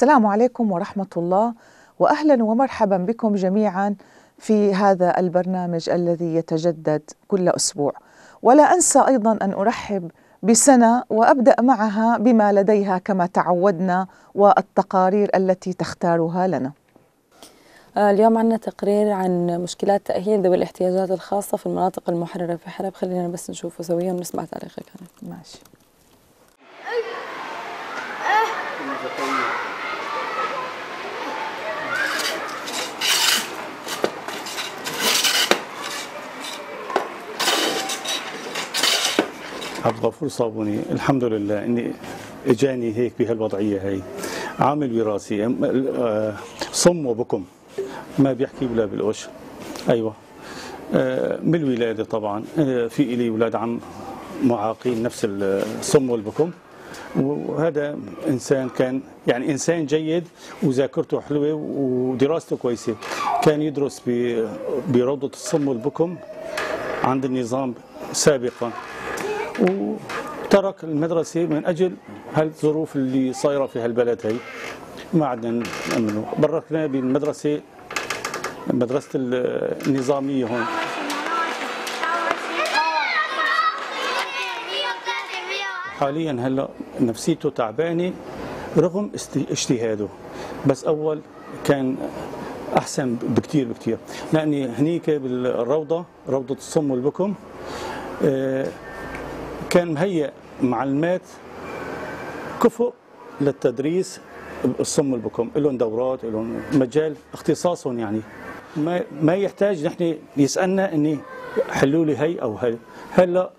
السلام عليكم ورحمة الله وأهلا ومرحبا بكم جميعا في هذا البرنامج الذي يتجدد كل أسبوع. ولا أنسى أيضا أن أرحب بسنة وأبدأ معها بما لديها كما تعودنا والتقارير التي تختارها لنا. آه، اليوم عندنا تقرير عن مشكلات تأهيل ذوي الاحتياجات الخاصة في المناطق المحررة في حلب خلينا بس نشوفه سويا ونسمع تعليقك. ماشي. عبد الغفور صابوني الحمد لله إني إجاني هيك بهالوضعية هي. عامل وراثي. آه، صم وبكم ما بيحكي ولا بالقش أيوه. آه، من الولادة طبعا. آه، في إلي أولاد عم معاقين نفس الصم والبكم وهذا إنسان كان يعني إنسان جيد وذاكرته حلوة ودراسته كويسة. كان يدرس بروضه الصم والبكم عند النظام سابقا. وترك المدرسة من أجل هالظروف اللي صايرة في هالبلد هي. ما عدنا نأمنه. بركنا بالمدرسة مدرسة النظامية هون. حاليا هلأ نفسيته تعبانة رغم اجتهاده. بس أول كان أحسن بكثير بكثير لاني هنيك بالروضة روضة الصم والبكم. آه، كان مهيئ معلمات كفؤ للتدريس الصم والبكم. لهم دورات لهم مجال اختصاصهم يعني. ما ما يحتاج نحن يسألنا إني حلوا لي هي أو هي. هلأ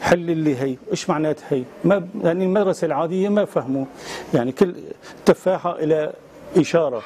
حل لي هي. إيش معنات هي؟ ما يعني المدرسة العادية ما فهموا. يعني كل تفاحة إلى إشارة.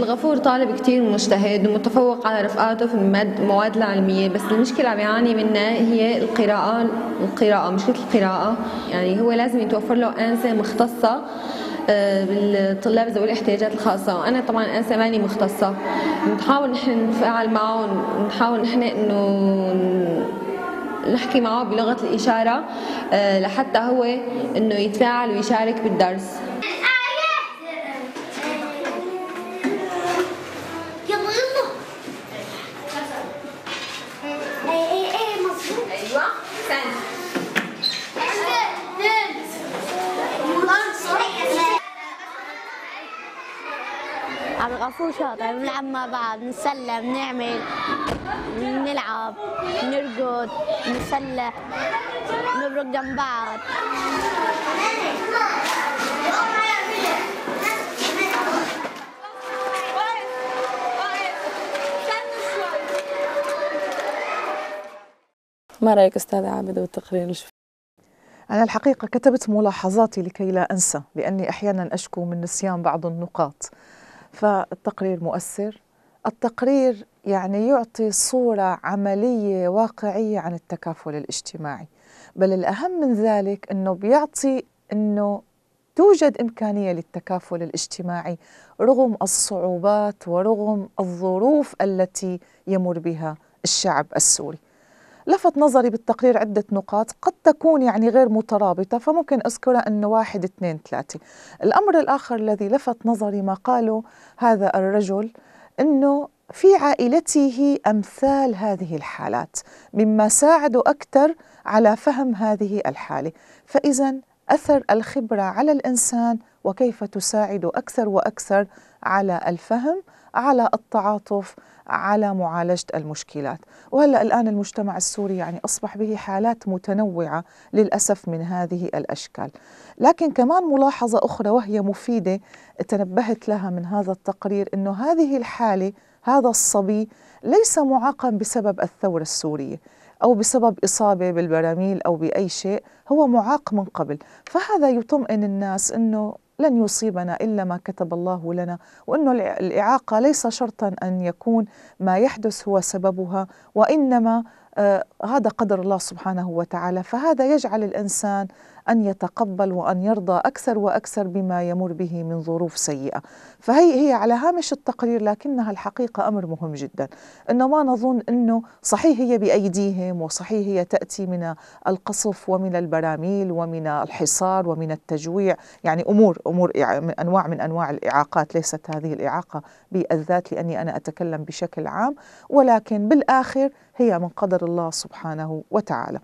الغفور طالب كثير مجتهد ومتفوق على رفقاته في المواد العلميه بس المشكلة عم يعاني منها هي القراءة القراءة مشكله القراءة. يعني هو لازم يتوفر له أنسة مختصة آه، بالطلاب ذوي الاحتياجات الخاصة. وأنا طبعا أنسة ماني مختصة. نحاول نحن نتفاعل معه ونحاول نحن إنه نحكي معه بلغة الإشارة آه، لحتى هو إنه يتفاعل ويشارك بالدرس. غفور شاطر بنلعب مع بعض نتسلى بنعمل نلعب نرقد نتسلى نبرق جنب بعض. ما رأيك أستاذ عابد بالتقرير؟ أنا الحقيقة كتبت ملاحظاتي لكي لا أنسى لأني أحيانا أشكو من نسيان بعض النقاط. فالتقرير مؤثر. التقرير يعني يعطي صورة عملية واقعية عن التكافل الاجتماعي. بل الأهم من ذلك أنه بيعطي أنه توجد إمكانية للتكافل الاجتماعي رغم الصعوبات ورغم الظروف التي يمر بها الشعب السوري. لفت نظري بالتقرير عدة نقاط قد تكون يعني غير مترابطة فممكن أذكرها أنه واحد اثنين ثلاثة. الأمر الآخر الذي لفت نظري ما قاله هذا الرجل أنه في عائلته أمثال هذه الحالات مما ساعدوا أكثر على فهم هذه الحالة. فإذا أثر الخبرة على الإنسان وكيف تساعد أكثر وأكثر على الفهم على التعاطف على معالجة المشكلات. وهلأ الآن المجتمع السوري يعني أصبح به حالات متنوعة للأسف من هذه الأشكال. لكن كمان ملاحظة أخرى وهي مفيدة تنبهت لها من هذا التقرير أنه هذه الحالة هذا الصبي ليس معاقا بسبب الثورة السورية أو بسبب إصابة بالبراميل أو بأي شيء هو معاق من قبل. فهذا يطمئن الناس أنه لن يصيبنا إلا ما كتب الله لنا وانه الإعاقة ليس شرطا أن يكون ما يحدث هو سببها وإنما آه هذا قدر الله سبحانه وتعالى فهذا يجعل الإنسان أن يتقبل وأن يرضى أكثر وأكثر بما يمر به من ظروف سيئة. فهي هي على هامش التقرير لكنها الحقيقة أمر مهم جدا. انه ما نظن إنه صحيح هي بأيديهم وصحيح هي تأتي من القصف ومن البراميل ومن الحصار ومن التجويع. يعني أمور أمور أنواع من أنواع الإعاقات ليست هذه الإعاقة بالذات لأني أنا أتكلم بشكل عام. ولكن بالآخر هي من قدر الله سبحانه وتعالى.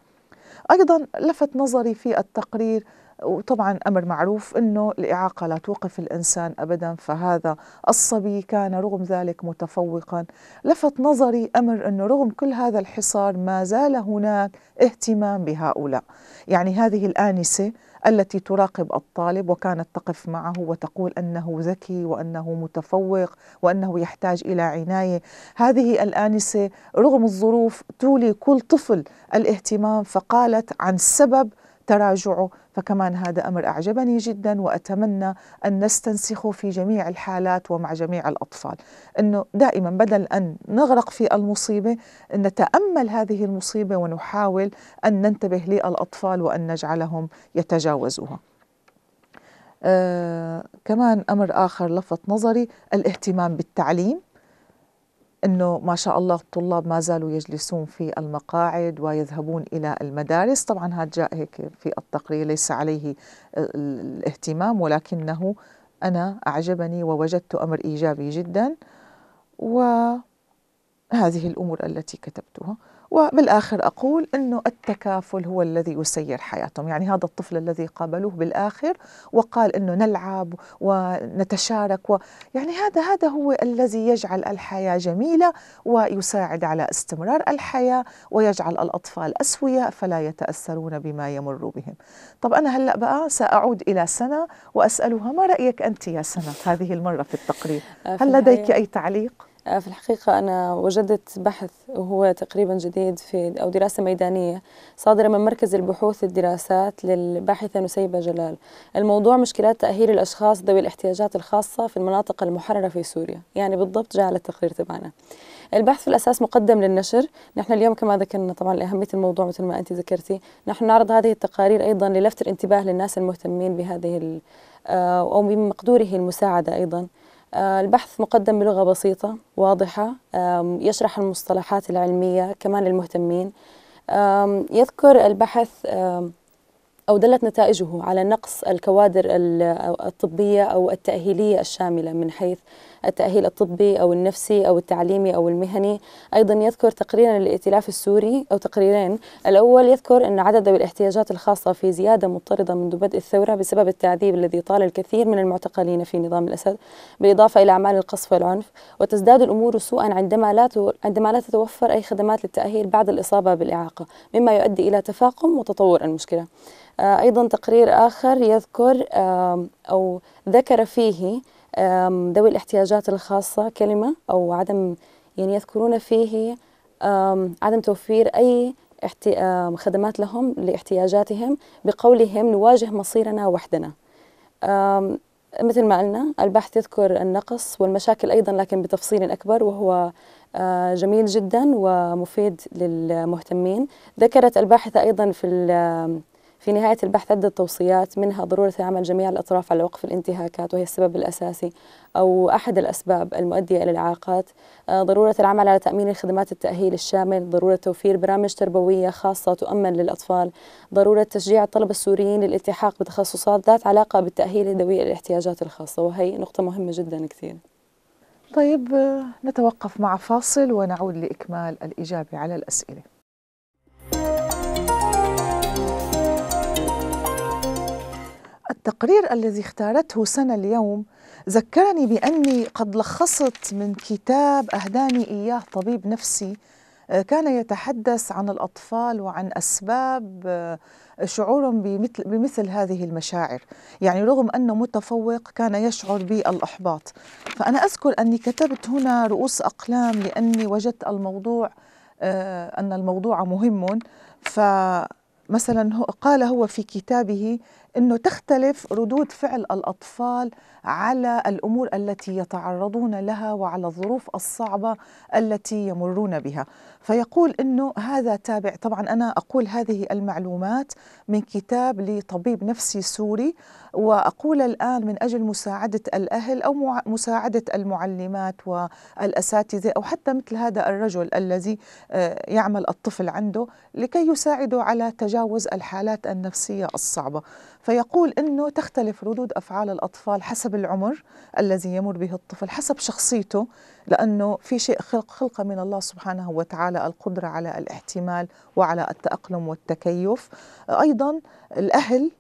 أيضا لفت نظري في التقرير وطبعا أمر معروف إنه الإعاقة لا توقف الإنسان ابدا فهذا الصبي كان رغم ذلك متفوقا. لفت نظري أمر إنه رغم كل هذا الحصار ما زال هناك اهتمام بهؤلاء. يعني هذه الآنسة التي تراقب الطالب وكانت تقف معه وتقول أنه ذكي وأنه متفوق وأنه يحتاج إلى عناية. هذه الآنسة رغم الظروف تولي كل طفل الاهتمام فقالت عن سبب تراجعه. فكمان هذا أمر أعجبني جدا وأتمنى أن نستنسخه في جميع الحالات ومع جميع الأطفال. إنه دائما بدل أن نغرق في المصيبة نتأمل هذه المصيبة ونحاول أن ننتبه للأطفال وأن نجعلهم يتجاوزوها. آه كمان أمر آخر لفت نظري الاهتمام بالتعليم. إنه ما شاء الله الطلاب ما زالوا يجلسون في المقاعد ويذهبون إلى المدارس. طبعا هذا جاء هيك في التقرير ليس عليه الاهتمام ولكنه أنا أعجبني ووجدت أمر إيجابي جدا وهذه الأمور التي كتبتها. وبالآخر أقول أنه التكافل هو الذي يسير حياتهم. يعني هذا الطفل الذي قابلوه بالآخر وقال أنه نلعب ونتشارك و يعني هذا هذا هو الذي يجعل الحياة جميلة ويساعد على استمرار الحياة ويجعل الأطفال أسوياء فلا يتأثرون بما يمر بهم. طب أنا هلأ بقى سأعود إلى سنة وأسألها ما رأيك أنت يا سنة هذه المرة في التقرير؟ هل لديك أي تعليق؟ آه، في الحقيقة أنا وجدت بحث وهو تقريبا جديد في أو دراسة ميدانية صادرة من مركز البحوث الدراسات للباحثة نسيبة جلال. الموضوع مشكلات تأهيل الأشخاص ذوي الاحتياجات الخاصة في المناطق المحررة في سوريا. يعني بالضبط جاء على التقرير تبعنا. البحث في الأساس مقدم للنشر. نحن اليوم كما ذكرنا طبعا لأهمية الموضوع مثل ما أنت ذكرتي. نحن نعرض هذه التقارير أيضا للفت الانتباه للناس المهتمين بهذه آه، أو بمقدوره المساعدة أيضا. البحث مقدم بلغة بسيطة واضحة يشرح المصطلحات العلمية كمان للمهتمين. يذكر البحث أو دلت نتائجه على نقص الكوادر الطبية أو التأهيلية الشاملة من حيث التأهيل الطبي أو النفسي أو التعليمي أو المهني. أيضا يذكر تقريرا للائتلاف السوري أو تقريرين. الأول يذكر أن عدد الاحتياجات الخاصة في زيادة مضطردة منذ بدء الثورة بسبب التعذيب الذي طال الكثير من المعتقلين في نظام الأسد بالإضافة إلى أعمال القصف والعنف. وتزداد الأمور سوءا عندما لا عندما لا تتوفر أي خدمات للتأهيل بعد الإصابة بالإعاقة مما يؤدي إلى تفاقم وتطور المشكلة. آه، أيضا تقرير آخر يذكر أو ذكر فيه ذوي الاحتياجات الخاصة كلمة أو عدم يعني يذكرون فيه عدم توفير أي خدمات لهم لاحتياجاتهم بقولهم نواجه مصيرنا وحدنا. مثل ما قلنا البحث يذكر النقص والمشاكل أيضا لكن بتفصيل أكبر وهو جميل جدا ومفيد للمهتمين. ذكرت الباحثة أيضا في في نهاية البحث عدة توصيات منها ضرورة عمل جميع الأطراف على وقف الانتهاكات وهي السبب الأساسي أو أحد الأسباب المؤدية إلى الإعاقات. آه، ضرورة العمل على تأمين خدمات التأهيل الشامل ضرورة توفير برامج تربوية خاصة تؤمن للأطفال ضرورة تشجيع الطلبة السوريين للالتحاق بتخصصات ذات علاقة بالتأهيل ذوي الاحتياجات الخاصة وهي نقطة مهمة جدا كثير. طيب آه، نتوقف مع فاصل ونعود لإكمال الإجابة على الأسئلة. التقرير الذي اختارته سنة اليوم ذكرني بأني قد لخصت من كتاب أهداني إياه طبيب نفسي آه، كان يتحدث عن الأطفال وعن أسباب آه، شعورهم بمثل, بمثل هذه المشاعر. يعني رغم أنه متفوق كان يشعر بالإحباط. فأنا أذكر أني كتبت هنا رؤوس أقلام لأني وجدت الموضوع آه، أن الموضوع مهم. فمثلا قال هو في كتابه إنه تختلف ردود فعل الأطفال على الأمور التي يتعرضون لها وعلى الظروف الصعبة التي يمرون بها. فيقول إنه هذا تابع. طبعا أنا أقول هذه المعلومات من كتاب لطبيب نفسي سوري وأقول الآن من أجل مساعدة الأهل أو مساعدة المعلمات والأساتذة أو حتى مثل هذا الرجل الذي آه، يعمل الطفل عنده لكي يساعده على تجاوز الحالات النفسية الصعبة. فيقول إنه تختلف ردود أفعال الأطفال حسب العمر الذي يمر به الطفل حسب شخصيته لأنه في شيء خلق خلقه من الله سبحانه وتعالى القدرة على الاحتمال وعلى التأقلم والتكيف. أيضا الأهل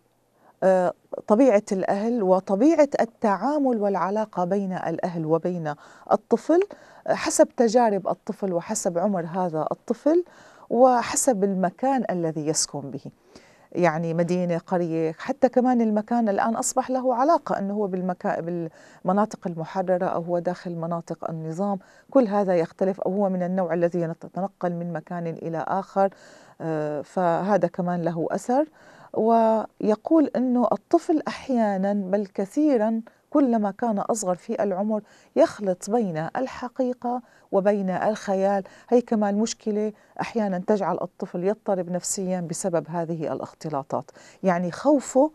آه، طبيعة الأهل وطبيعة التعامل والعلاقة بين الأهل وبين الطفل حسب تجارب الطفل وحسب عمر هذا الطفل وحسب المكان الذي يسكن به. يعني مدينة قرية حتى كمان المكان الآن أصبح له علاقة أنه هو بالمكا... بالمناطق المحررة أو هو داخل مناطق النظام. كل هذا يختلف أو هو من النوع الذي يتنقل من مكان إلى آخر آه، فهذا كمان له أثر. ويقول أنه الطفل أحيانا بل كثيرا كلما كان أصغر في العمر يخلط بين الحقيقة وبين الخيال هي كمان مشكلة أحيانا تجعل الطفل يضطرب نفسيا بسبب هذه الاختلاطات يعني خوفه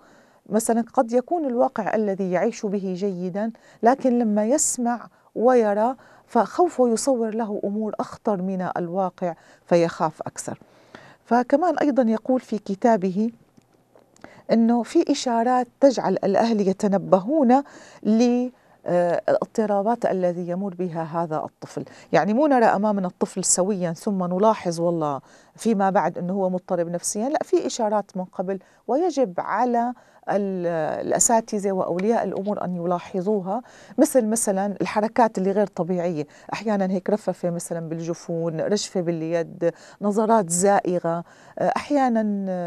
مثلا قد يكون الواقع الذي يعيش به جيدا لكن لما يسمع ويرى فخوفه يصور له أمور أخطر من الواقع فيخاف أكثر. فكمان أيضا يقول في كتابه إنه في إشارات تجعل الأهل يتنبهون الاضطرابات الذي يمر بها هذا الطفل. يعني مو نرى أمامنا الطفل سويا ثم نلاحظ والله فيما بعد أنه هو مضطرب نفسيا لا في إشارات من قبل ويجب على الأساتذة وأولياء الأمور أن يلاحظوها مثل مثلا الحركات اللي غير طبيعية. أحيانا هيك رففة مثلا بالجفون رجفة باليد نظرات زائغة. أحيانا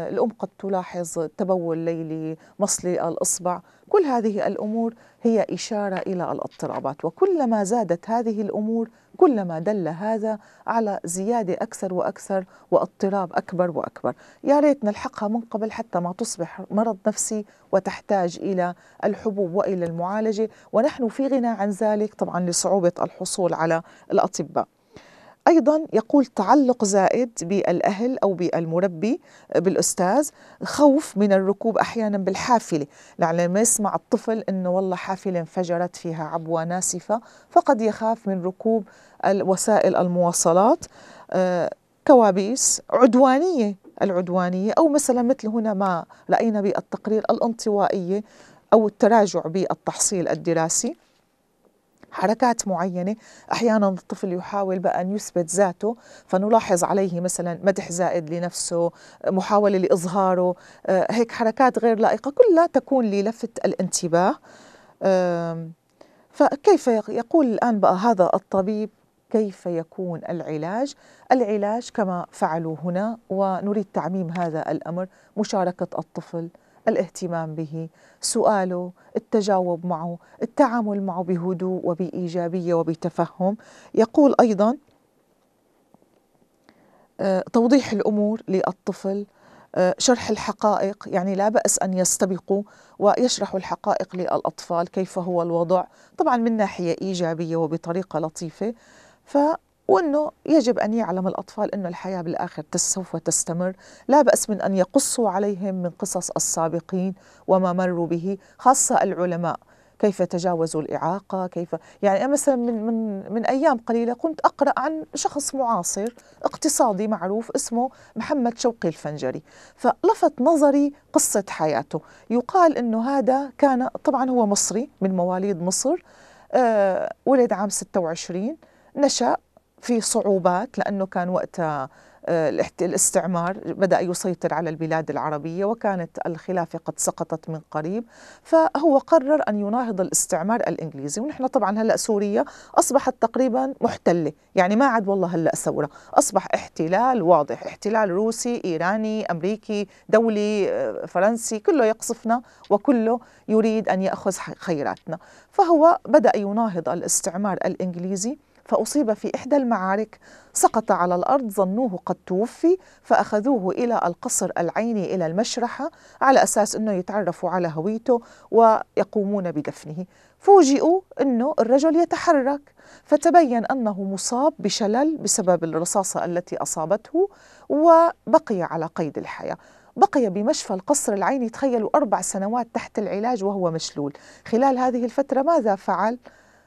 الأم قد تلاحظ تبول ليلي مصلي الإصبع. كل هذه الأمور هي إشارة إلى الاضطرابات. وكلما زادت هذه الأمور كلما دل هذا على زيادة أكثر وأكثر واضطراب أكبر وأكبر. يا ريت نلحقها من قبل حتى ما تصبح مرض نفسي وتحتاج إلى الحبوب وإلى المعالجة. ونحن في غنى عن ذلك طبعا لصعوبة الحصول على الأطباء. أيضا يقول تعلق زائد بالأهل أو بالمربي بالأستاذ خوف من الركوب أحيانا بالحافلة. لعل ما يسمع الطفل إنه والله حافلة انفجرت فيها عبوة ناسفة فقد يخاف من ركوب وسائل المواصلات. آه، كوابيس عدوانية العدوانية أو مثلا مثل هنا ما رأينا بالتقرير الانطوائية أو التراجع بالتحصيل الدراسي. حركات معينة. أحيانا الطفل يحاول بقى أن يثبت ذاته فنلاحظ عليه مثلا مدح زائد لنفسه محاولة لإظهاره آه، هيك حركات غير لائقة كلها تكون للفت الانتباه. فكيف يقول الآن بقى هذا الطبيب كيف يكون العلاج؟ العلاج كما فعلوا هنا ونريد تعميم هذا الأمر مشاركة الطفل الاهتمام به سؤاله التجاوب معه التعامل معه بهدوء وبإيجابية وبتفهم. يقول أيضا آه، توضيح الأمور للطفل آه، شرح الحقائق يعني لا بأس أن يستبقوا ويشرحوا الحقائق للأطفال كيف هو الوضع طبعا من ناحية إيجابية وبطريقة لطيفة. ف وأنه يجب أن يعلم الأطفال أن الحياة بالآخر سوف تستمر لا بأس من أن يقصوا عليهم من قصص السابقين وما مروا به خاصة العلماء. كيف تجاوزوا الإعاقة؟ كيف؟ يعني مثلا من, من, من أيام قليلة كنت أقرأ عن شخص معاصر اقتصادي معروف اسمه محمد شوقي الفنجري. فلفت نظري قصة حياته. يقال أنه هذا كان طبعا هو مصري من مواليد مصر أه ولد عام 26 نشأ في صعوبات لأنه كان وقتها آه، الاستعمار بدأ يسيطر على البلاد العربية وكانت الخلافة قد سقطت من قريب فهو قرر أن يناهض الاستعمار الإنجليزي. ونحن طبعا هلأ سوريا أصبحت تقريبا محتلة يعني ما عاد والله هلأ ثورة. أصبح احتلال واضح احتلال روسي إيراني أمريكي دولي آه، فرنسي كله يقصفنا وكله يريد أن يأخذ خيراتنا. فهو بدأ يناهض الاستعمار الإنجليزي. فأصيب في إحدى المعارك. سقط على الأرض ظنوه قد توفي فأخذوه إلى القصر العيني إلى المشرحة على أساس أنه يتعرفوا على هويته ويقومون بدفنه. فوجئوا أنه الرجل يتحرك. فتبين أنه مصاب بشلل بسبب الرصاصة التي أصابته وبقي على قيد الحياة. بقي بمشفى القصر العيني تخيلوا أربع سنوات تحت العلاج وهو مشلول. خلال هذه الفترة ماذا فعل؟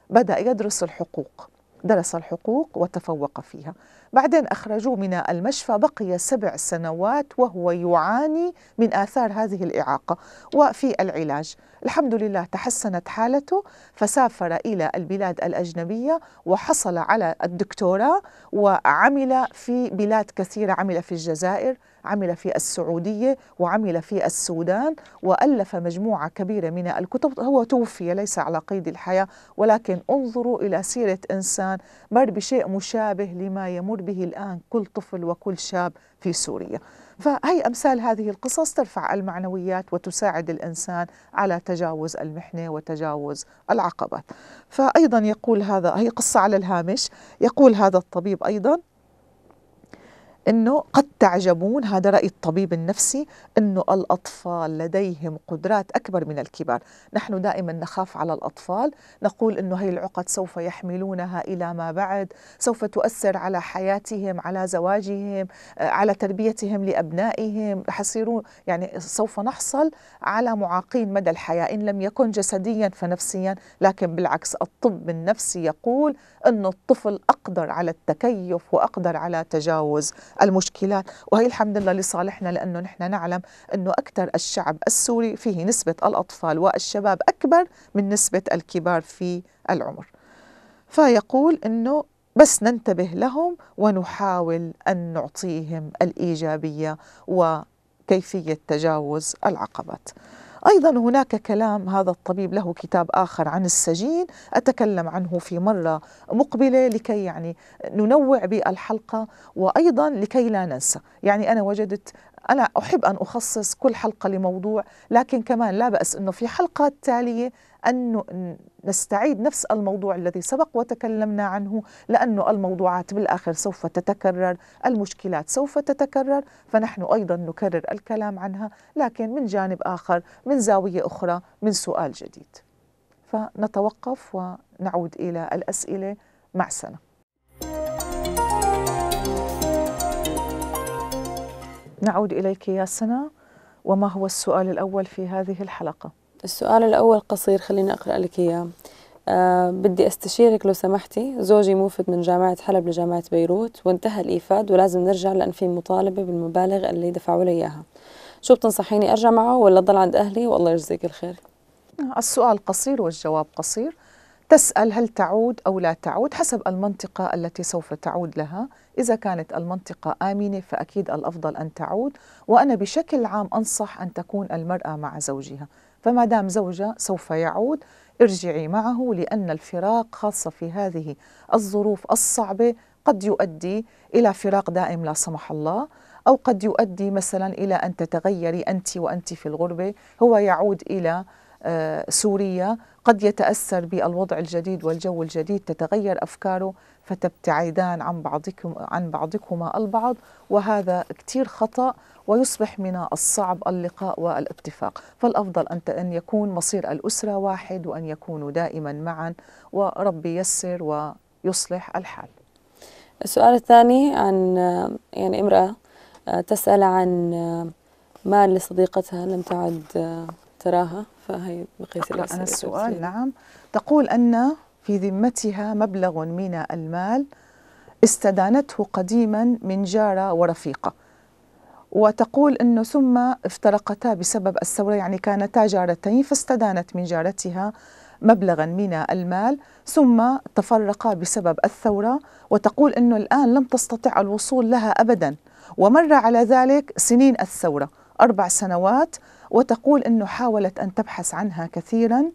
بدأ يدرس الحقوق. درس الحقوق وتفوق فيها. بعدين أخرجوه من المشفى بقي سبع سنوات وهو يعاني من آثار هذه الإعاقة وفي العلاج. الحمد لله تحسنت حالته فسافر إلى البلاد الأجنبية وحصل على الدكتوراه وعمل في بلاد كثيرة عمل في الجزائر عمل في السعودية وعمل في السودان وألف مجموعة كبيرة من الكتب. هو توفي ليس على قيد الحياة ولكن انظروا إلى سيرة إنسان مر بشيء مشابه لما يمر به الآن كل طفل وكل شاب في سوريا. فهي أمثال هذه القصص ترفع المعنويات وتساعد الإنسان على تجاوز المحنة وتجاوز العقبات. فأيضا يقول هذا هي قصة على الهامش. يقول هذا الطبيب أيضا إنه قد تعجبون؟ هذا رأي الطبيب النفسي انه الأطفال لديهم قدرات أكبر من الكبار، نحن دائما نخاف على الأطفال، نقول إنه هي العقد سوف يحملونها إلى ما بعد، سوف تؤثر على حياتهم، على زواجهم، على تربيتهم لأبنائهم، حصيرون يعني سوف نحصل على معاقين مدى الحياة. إن لم يكن جسديا فنفسيا، لكن بالعكس الطب النفسي يقول أن الطفل أقدر على التكيف وأقدر على تجاوز المشكلات. وهي الحمد لله لصالحنا لأنه نحن نعلم أنه أكثر الشعب السوري فيه نسبة الأطفال والشباب أكبر من نسبة الكبار في العمر. فيقول أنه بس ننتبه لهم ونحاول أن نعطيهم الإيجابية وكيفية تجاوز العقبات. أيضا هناك كلام هذا الطبيب له كتاب آخر عن السجين أتكلم عنه في مرة مقبلة لكي يعني ننوع بالحلقة وأيضا لكي لا ننسى. يعني أنا وجدت أنا أحب أن أخصص كل حلقة لموضوع لكن كمان لا بأس أنه في حلقات تالية أن نستعيد نفس الموضوع الذي سبق وتكلمنا عنه لأن الموضوعات بالآخر سوف تتكرر المشكلات سوف تتكرر فنحن أيضا نكرر الكلام عنها لكن من جانب آخر من زاوية أخرى من سؤال جديد. فنتوقف ونعود إلى الأسئلة. مع سنة نعود إليك يا سنة وما هو السؤال الأول في هذه الحلقة؟ السؤال الأول قصير خليني أقرأ لك إياه. أه بدي أستشيرك لو سمحتي. زوجي موفد من جامعة حلب لجامعة بيروت وانتهى الإيفاد ولازم نرجع لأن في مطالبة بالمبالغ اللي دفعوا لي إياها. شو بتنصحيني أرجع معه ولا أضل عند أهلي؟ والله يجزيك الخير. السؤال قصير والجواب قصير. تسأل هل تعود أو لا تعود حسب المنطقة التي سوف تعود لها. إذا كانت المنطقة آمنة فأكيد الأفضل أن تعود وأنا بشكل عام أنصح أن تكون المرأة مع زوجها. فما دام زوجة سوف يعود ارجعي معه لأن الفراق خاصة في هذه الظروف الصعبة قد يؤدي إلى فراق دائم لا سمح الله أو قد يؤدي مثلا إلى أن تتغيري أنت وأنت في الغربة هو يعود إلى سوريا قد يتأثر بالوضع الجديد والجو الجديد تتغير أفكاره فتبتعدان عن بعضكم عن بعضكما البعض وهذا كثير خطأ ويصبح من الصعب اللقاء والاتفاق. فالأفضل أن أن يكون مصير الأسرة واحد وأن يكونوا دائما معا وربي يسر ويصلح الحال. السؤال الثاني عن يعني امرأة تسأل عن مال لصديقتها لم تعد تراها فهي بقية الأسئلة أنا السؤال نعم. تقول أن في ذمتها مبلغ من المال استدانته قديما من جارة ورفيقة. وتقول أنه ثم افترقتا بسبب الثورة يعني كانتا جارتين فاستدانت من جارتها مبلغا من المال ثم تفرقا بسبب الثورة. وتقول أنه الآن لم تستطع الوصول لها أبدا ومر على ذلك سنين الثورة أربع سنوات وتقول أنه حاولت أن تبحث عنها كثيرا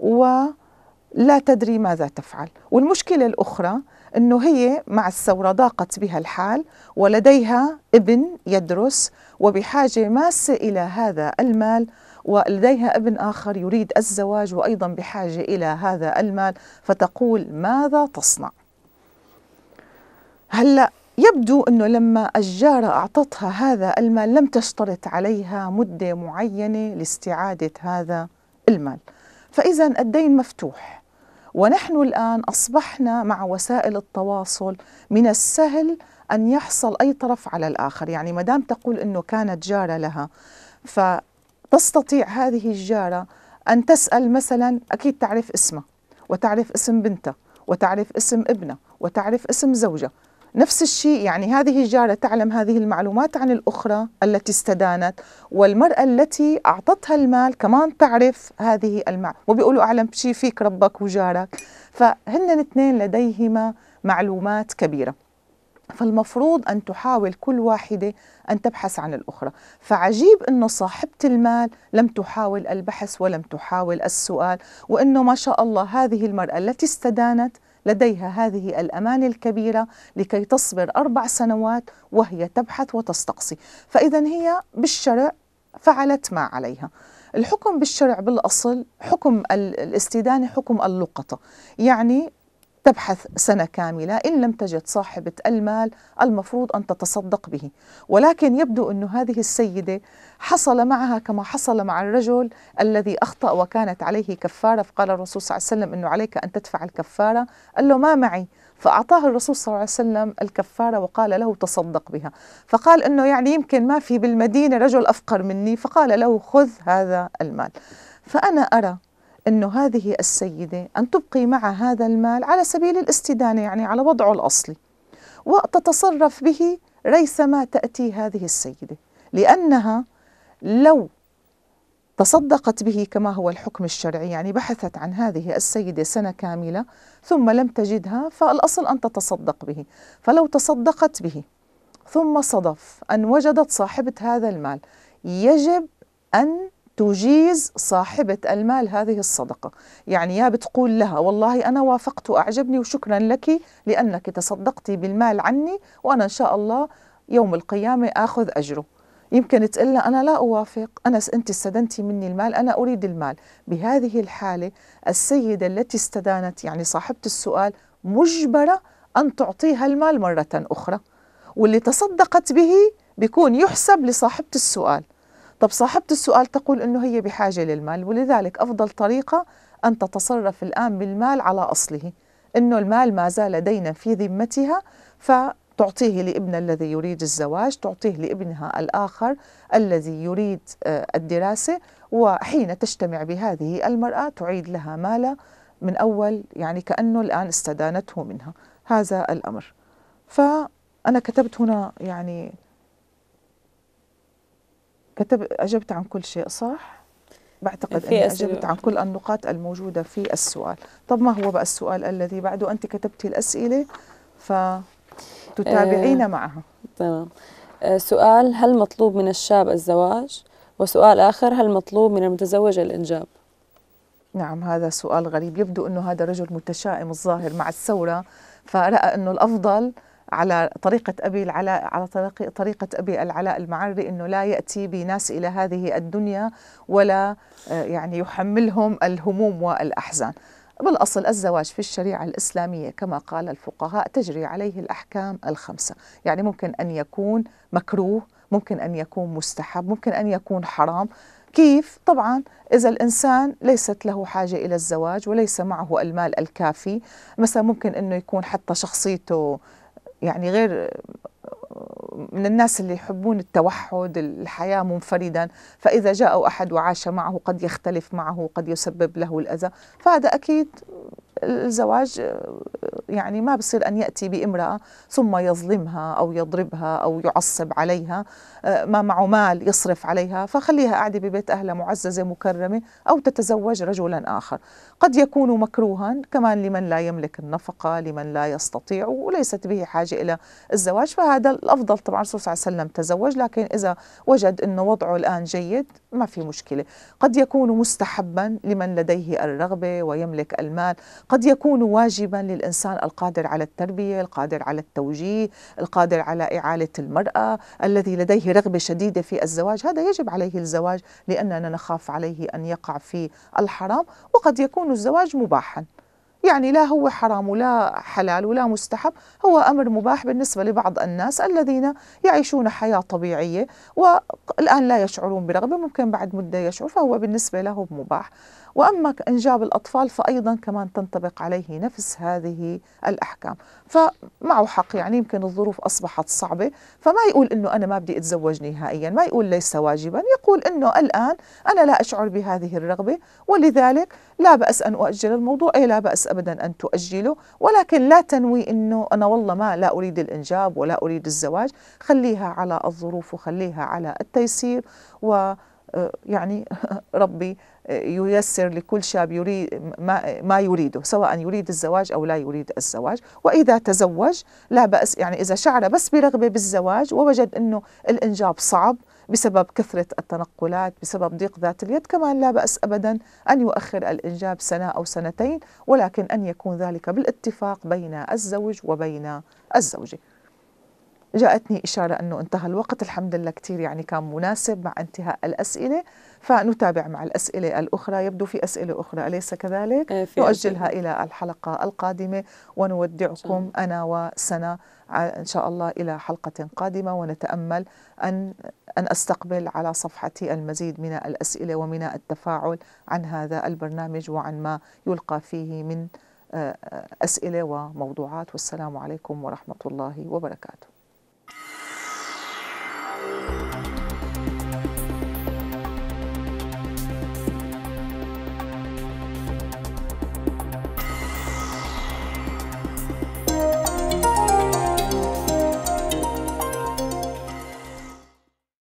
ولا تدري ماذا تفعل. والمشكلة الأخرى أنه هي مع الثورة ضاقت بها الحال ولديها ابن يدرس وبحاجة ماسة إلى هذا المال ولديها ابن آخر يريد الزواج وأيضا بحاجة إلى هذا المال فتقول ماذا تصنع؟ هلأ يبدو أنه لما الجاره أعطتها هذا المال لم تشترط عليها مدة معينة لاستعادة هذا المال. فإذا الدين مفتوح ونحن الآن أصبحنا مع وسائل التواصل من السهل أن يحصل أي طرف على الآخر. يعني ما دام تقول أنه كانت جارة لها فتستطيع هذه الجارة أن تسأل مثلا أكيد تعرف اسمها وتعرف اسم بنتها وتعرف اسم ابنها وتعرف اسم زوجها نفس الشيء يعني هذه الجارة تعلم هذه المعلومات عن الأخرى التي استدانت والمرأة التي أعطتها المال كمان تعرف هذه المعلومات وبيقولوا أعلم شيء فيك ربك وجارك. فهن الاثنين لديهما معلومات كبيرة. فالمفروض أن تحاول كل واحدة أن تبحث عن الأخرى. فعجيب أنه صاحبة المال لم تحاول البحث ولم تحاول السؤال وأنه ما شاء الله هذه المرأة التي استدانت لديها هذه الأمانة الكبيرة لكي تصبر أربع سنوات وهي تبحث وتستقصي. فإذا هي بالشرع فعلت ما عليها. الحكم بالشرع بالأصل حكم الاستدانة حكم اللقطة. يعني تبحث سنة كاملة إن لم تجد صاحبة المال المفروض أن تتصدق به. ولكن يبدو أن هذه السيدة حصل معها كما حصل مع الرجل الذي أخطأ وكانت عليه كفارة. فقال الرسول صلى الله عليه وسلم أنه عليك أن تدفع الكفارة. قال له ما معي؟ فأعطاه الرسول صلى الله عليه وسلم الكفارة وقال له تصدق بها. فقال أنه يعني يمكن ما في بالمدينة رجل أفقر مني. فقال له خذ هذا المال. فأنا أرى أنه هذه السيدة أن تبقي مع هذا المال على سبيل الاستدانة يعني على وضعه الأصلي وتتصرف به ريثما تأتي هذه السيدة لأنها لو تصدقت به كما هو الحكم الشرعي يعني بحثت عن هذه السيدة سنة كاملة ثم لم تجدها فالأصل أن تتصدق به. فلو تصدقت به ثم صدف أن وجدت صاحبة هذا المال يجب أن تجيز صاحبة المال هذه الصدقة. يعني يا بتقول لها والله أنا وافقت وأعجبني وشكرا لك لأنك تصدقتي بالمال عني وأنا إن شاء الله يوم القيامة آخذ أجره. يمكن تقول أنا لا أوافق أنا أنت استدنتي مني المال أنا أريد المال. بهذه الحالة السيدة التي استدانت يعني صاحبة السؤال مجبرة أن تعطيها المال مرة أخرى. واللي تصدقت به بيكون يحسب لصاحبة السؤال. طب صاحبة السؤال تقول أنه هي بحاجة للمال ولذلك أفضل طريقة أن تتصرف الآن بالمال على أصله. أنه المال ما زال دينا في ذمتها فتعطيه لابن الذي يريد الزواج تعطيه لابنها الآخر الذي يريد آه، الدراسة وحين تجتمع بهذه المرأة تعيد لها مال من أول يعني كأنه الآن استدانته منها. هذا الأمر. فأنا كتبت هنا يعني كتب أجبت عن كل شيء صح؟ بعتقد أني أجبت عن كل النقاط الموجودة في السؤال. طب ما هو بقى السؤال الذي بعده؟ أنت كتبتي الأسئلة فتتابعين آه معها. تمام. آه سؤال هل مطلوب من الشاب الزواج؟ وسؤال آخر هل مطلوب من المتزوج الإنجاب؟ نعم هذا سؤال غريب. يبدو أنه هذا رجل متشائم الظاهر مع الثورة فرأى أنه الأفضل على طريقة أبي العلاء على طريقة, طريقة أبي العلاء المعري أنه لا يأتي بناس إلى هذه الدنيا ولا آه، يعني يحملهم الهموم والأحزان. بالأصل الزواج في الشريعة الإسلامية كما قال الفقهاء تجري عليه الأحكام الخمسة. يعني ممكن أن يكون مكروه ممكن أن يكون مستحب ممكن أن يكون حرام. كيف؟ طبعا إذا الإنسان ليست له حاجة إلى الزواج وليس معه المال الكافي مثلا ممكن أنه يكون حتى شخصيته يعني غير من الناس اللي يحبون التوحد الحياة منفردا فإذا جاء أحد وعاش معه قد يختلف معه قد يسبب له الأذى. فهذا أكيد الزواج يعني ما بصير أن يأتي بامرأة ثم يظلمها أو يضربها أو يعصب عليها ما معه مال يصرف عليها فخليها قاعدة ببيت أهلها معززة مكرمة أو تتزوج رجلا آخر. قد يكون مكروها كمان لمن لا يملك النفقة لمن لا يستطيع وليست به حاجة إلى الزواج فهذا الأفضل طبعا الرسول صلى الله عليه وسلم تزوج لكن إذا وجد أنه وضعه الآن جيد ما في مشكلة. قد يكون مستحبا لمن لديه الرغبة ويملك المال. قد يكون واجبا للإنسان القادر على التربية القادر على التوجيه القادر على إعالة المرأة الذي لديه رغبة شديدة في الزواج. هذا يجب عليه الزواج لأننا نخاف عليه أن يقع في الحرام وقد يكون الزواج مباحا. يعني لا هو حرام ولا حلال ولا مستحب هو أمر مباح بالنسبة لبعض الناس الذين يعيشون حياة طبيعية والآن لا يشعرون برغبة ممكن بعد مدة يشعر فهو بالنسبة له مباح. وأما إنجاب الأطفال فأيضا كمان تنطبق عليه نفس هذه الأحكام. فمعه حق يعني يمكن الظروف أصبحت صعبة فما يقول أنه أنا ما بدي أتزوج نهائيا ما يقول ليس واجبا يقول أنه الآن أنا لا أشعر بهذه الرغبة ولذلك لا بأس أن أؤجل الموضوع أي لا بأس أبدا أن تؤجله ولكن لا تنوي أنه أنا والله ما لا أريد الإنجاب ولا أريد الزواج خليها على الظروف وخليها على التيسير و يعني ربي ييسر لكل شاب يريد ما, يريده سواء يريد الزواج أو لا يريد الزواج. وإذا تزوج لا بأس يعني إذا شعر بس برغبة بالزواج ووجد إنه الإنجاب صعب بسبب كثرة التنقلات بسبب ضيق ذات اليد كمان لا بأس أبدا أن يؤخر الإنجاب سنة أو سنتين ولكن أن يكون ذلك بالاتفاق بين الزوج وبين الزوجة. جاءتني إشارة أنه انتهى الوقت الحمد لله كثير يعني كان مناسب مع انتهاء الأسئلة. فنتابع مع الأسئلة الأخرى يبدو في أسئلة أخرى أليس كذلك؟ آه، في نؤجلها. إلى الحلقة القادمة ونودعكم أنا وسنة إن شاء الله إلى حلقة قادمة. ونتأمل أن أن أستقبل على صفحتي المزيد من الأسئلة ومن التفاعل عن هذا البرنامج وعن ما يلقى فيه من آه، آه، أسئلة وموضوعات. والسلام عليكم ورحمة الله وبركاته.